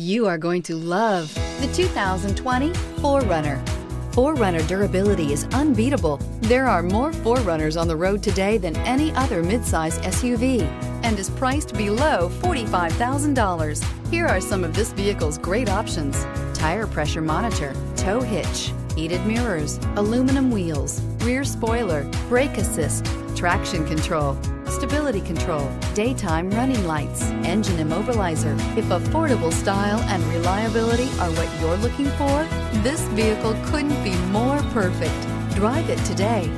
You are going to love the 2020 4Runner. 4Runner durability is unbeatable. There are more 4Runners on the road today than any other midsize SUV and is priced below $45,000. Here are some of this vehicle's great options. Tire pressure monitor, tow hitch, heated mirrors, aluminum wheels, rear spoiler, brake assist, traction control, stability control, daytime running lights, engine immobilizer. If affordable style and reliability are what you're looking for, this vehicle couldn't be more perfect. Drive it today.